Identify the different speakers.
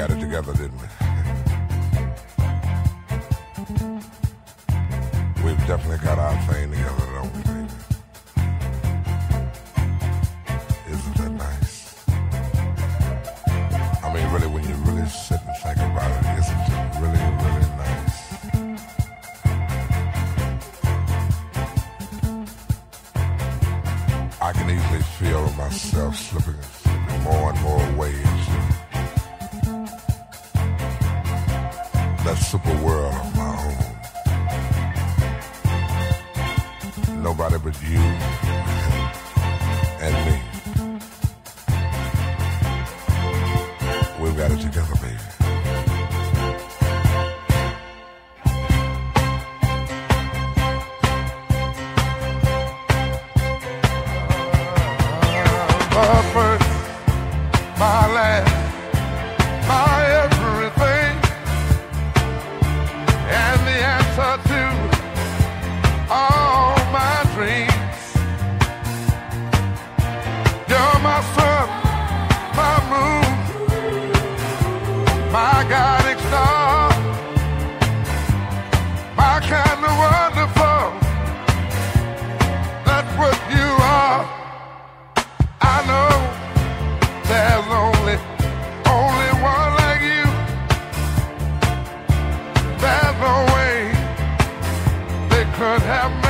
Speaker 1: got it together, didn't we? We've definitely got our thing together, don't we? Isn't that nice? I mean, really, when you really sit and think about it, isn't it really, really nice? I can easily feel myself slipping, that super world of my own. Nobody but you and me. We've got it together, baby. But my sun, my moon, my guiding star, my kind of wonderful. That's what you are. I know there's only, only one like you. There's no way they could have made.